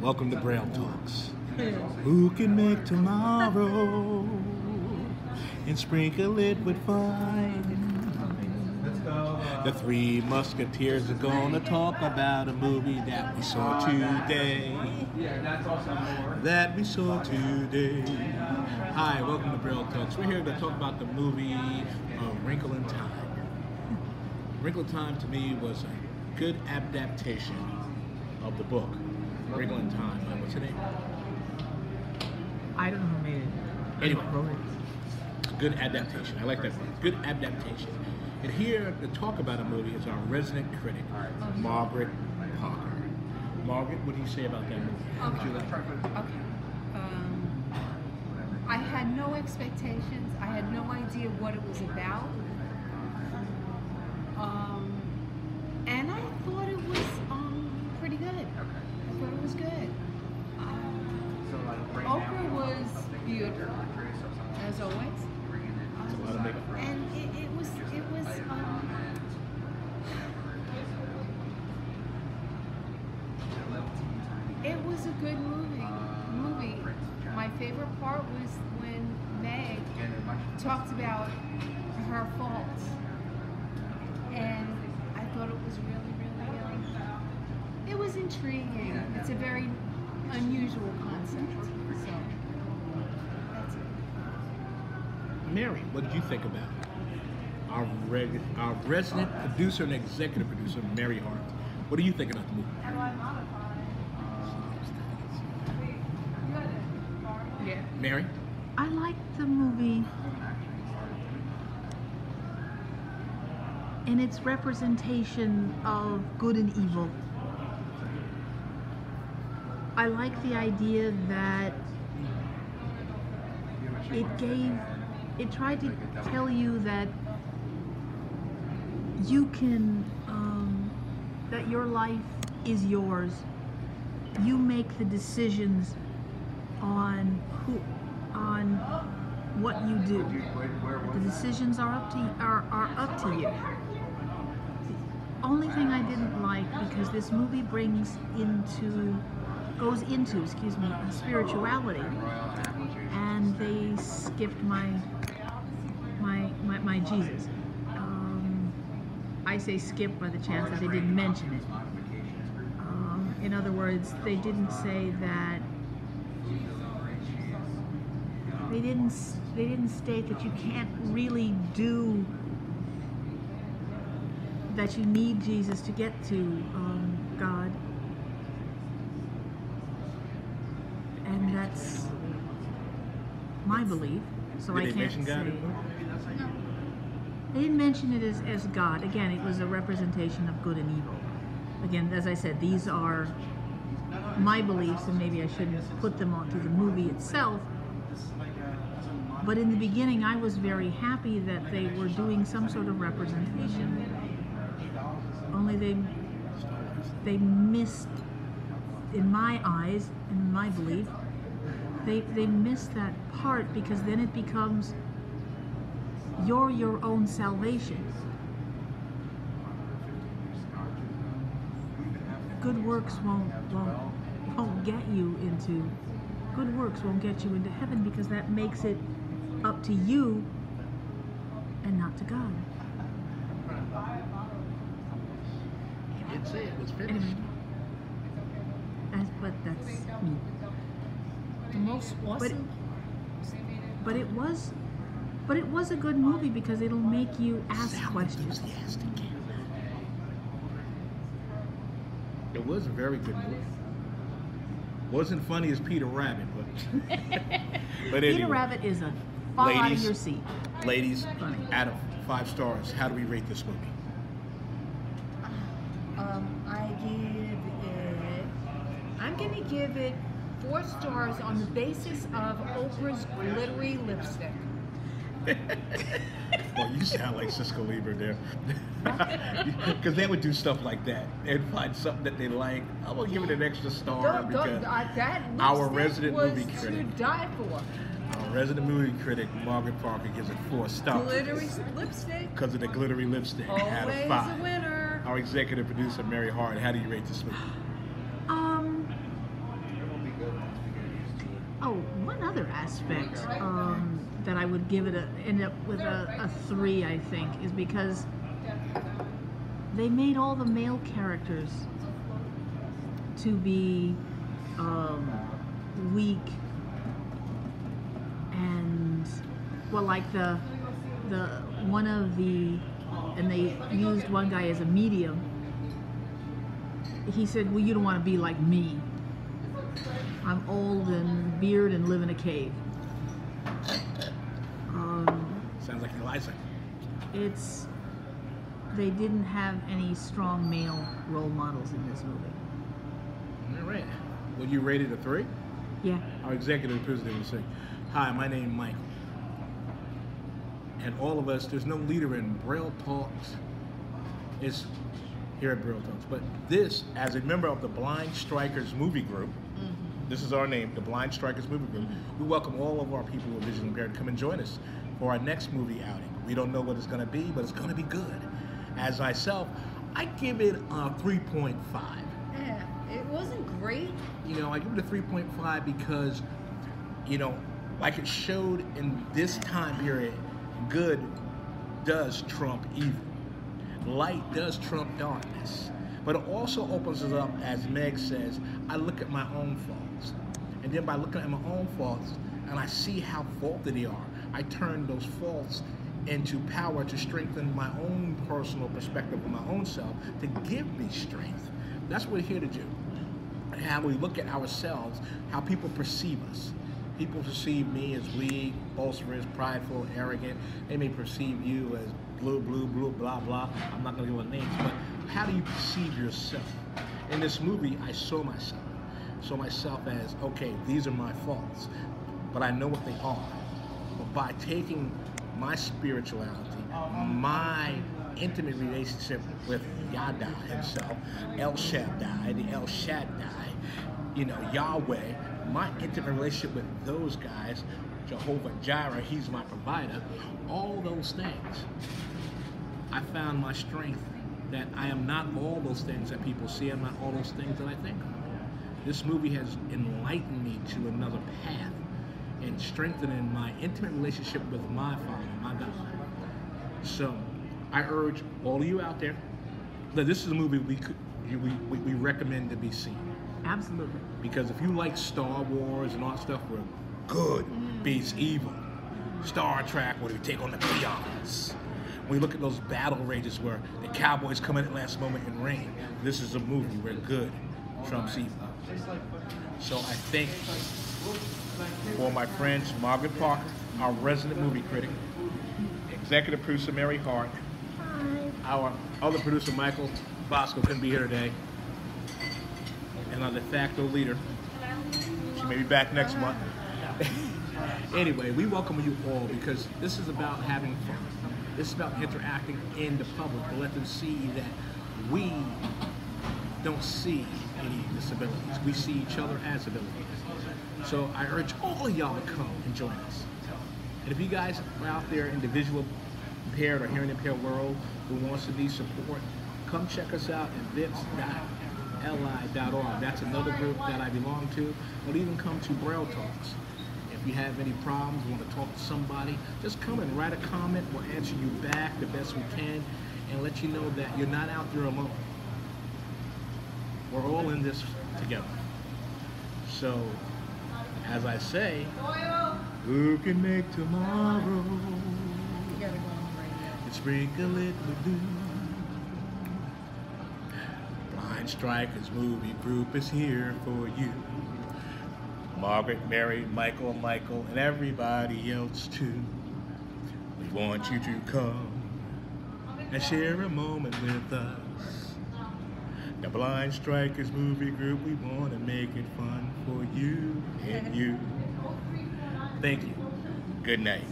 Welcome to Braille Talks. Who can make tomorrow and sprinkle it with fun? The Three Musketeers are gonna talk about a movie that we saw today. That's also more. That we saw today. Hi, welcome to Braille Talks. We're here to talk about the movie uh, Wrinkle in Time. Wrinkle in Time to me was a good adaptation of the book. Wrinkle in Time. What's the name? I don't know who made it. Anyway. Wrote it. Good adaptation. I like that word. Good adaptation. And here to talk about a movie is our resident critic, Margaret Parker. Margaret, what do you say about that movie? How would you like? Okay. Um, I had no expectations. I had no idea what it was about. Um, and I thought it was um, pretty good. I thought it was good. Um, Oprah was beautiful, as always. It's a lot of makeup. And it, it was, it was, um, it was a good movie. Movie. My favorite part was when Meg talked about her faults, and I thought it was really, really, um, it was intriguing. It's a very unusual concept. So that's it. Mary, what did you think about it? Our, reg- our resident producer and executive producer, Mary Hart. What do you think about the movie? Yeah. Mary? I liked the movie in its representation of good and evil. I like the idea that it gave, it tried to tell you that you can, um, that your life is yours. You make the decisions on who, on what you do. The decisions are up to are, are up to you. The only thing I didn't like because this movie brings into goes into excuse me spirituality, and they skipped my my my, my Jesus. Um, I say skip by the chance that they didn't mention it. Um, in other words, they didn't say that they didn't they didn't state that you can't really do that you need Jesus to get to um, God, and that's my belief. So Did I can't say. They didn't mention it as, as God. Again, it was a representation of good and evil. Again, as I said, these are my beliefs, and maybe I shouldn't put them onto the movie itself. But in the beginning, I was very happy that they were doing some sort of representation. Only they they missed, in my eyes, in my belief, they they missed that part because then it becomes you're your own salvation. Good works won't won't won't get you into good works won't get you into heaven because that makes it up to you and not to God. He did say it was finished. Anyway, that's, but that's me. The most awesome. But it was, but it was a good movie because it'll make you ask Sound questions. enthusiastic. It was a very good movie. Wasn't funny as Peter Rabbit, but but Peter. Rabbit is a fall out of Ladies. your seat. Ladies, Funny. out of five stars, how do we rate this movie? Um, I give it. I'm gonna give it four stars on the basis of Oprah's glittery lipstick. Well, you sound like Siskel Ebert there. Because they would do stuff like that. They'd find something that they like. I'm going to give it an extra star Don't- don't- because uh, that our resident was movie critic, to die for. our resident movie critic, Margaret Parker, gives it four stars. Glittery lipstick. Because of the glittery lipstick. out of Always five. a winner. Our executive producer, Mary Hart, how do you rate this movie? Um, Oh, one other aspect um, that I would give it a end up with a, a three, I think, is because they made all the male characters to be um, weak and well, like the the one of the and they used one guy as a medium. He said, "Well, you don't want to be like me. I'm old and beard and live in a cave." Um, Sounds like Eliza. it's they didn't have any strong male role models in this movie. All right. Well, you rated a three? Yeah. Our executive producer would say, Hi, my name is Michael. And all of us, there's no leader in Braille Talks. It's here at Braille Talks. But this, as a member of the Blind Strikers movie group, this is our name, the Blind Strikers movie group, we welcome all of our people with vision impaired to come and join us for our next movie outing. We don't know what it's going to be, but it's going to be good. As myself, I give it a 3.5 Yeah, it wasn't great. you know, I give it a 3.5 because, you know, like it showed in this time period, good does trump evil. Light does trump darkness. But it also opens us up, as Meg says, I look at my own faults. And then by looking at my own faults, and I see how faulty they are, I turn those faults into power to strengthen my own personal perspective of my own self to give me strength. That's what we're here to do how we look at ourselves, how people perceive us. People perceive me as weak, boisterous, prideful, arrogant. They may perceive you as blue, blue, blue, blah, blah. I'm not going to give a names, but how do you perceive yourself? In this movie, I saw myself. Saw myself as, okay, these are my faults, but I know what they are. But by taking my spirituality, my intimate relationship with Yada himself, El Shaddai, the El Shaddai, you know, Yahweh, my intimate relationship with those guys, Jehovah Jireh, he's my provider, all those things. I found my strength that I am not all those things that people see, I'm not all those things that I think of. This movie has enlightened me to another path and strengthening my intimate relationship with my Father, my God. So I urge all of you out there that this is a movie we could, we, we, we recommend to be seen. Absolutely. Because if you like Star Wars and all that stuff where good beats mm. evil, Star Trek where we take on the Klingons, when we look at those battle rages where the Cowboys come in at last moment and rain, this is a movie where good trumps evil. So I thank for my friends Margaret Parker, our resident movie critic, executive producer Mary Hart, our other producer Michael Bosco couldn't be here today, and our de facto leader. She may be back next month. anyway, we welcome you all because this is about having fun. This is about interacting in the public to let them see that we don't see any disabilities. We see each other as abilities. So I urge all of y'all to come and join us. And if you guys are out there in the visual impaired or hearing impaired world who wants to need support, come check us out at vips.li.org. That's another group that I belong to. Or even come to Braille Talks. If you have any problems, want to talk to somebody, just come and write a comment. We'll answer you back the best we can and let you know that you're not out there alone. We're all in this together. So, as I say, who can make tomorrow? And sprinkle it with dew. Blind Strikers movie group is here for you. Margaret, Mary, Michael, Michael, and everybody else too. We want you to come and share a moment with us. The Blind Strikers movie group, we want to make it fun for you and you. Thank you. Good night.